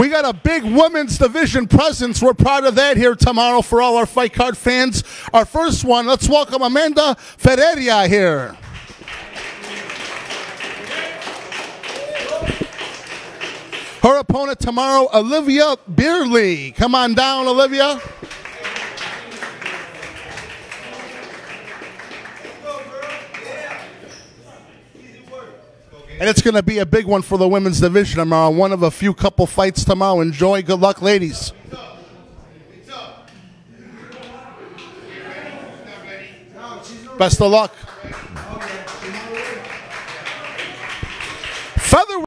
We got a big women's division presence. We're proud of that here tomorrow for all our fight card fans. Our first one, let's welcome Amanda Ferreira here. Her opponent tomorrow, Alivia Bierley. Come on down, Alivia. And it's going to be a big one for the women's division tomorrow. One of a few couple fights tomorrow. Enjoy. Good luck, ladies. Best of luck. Feather.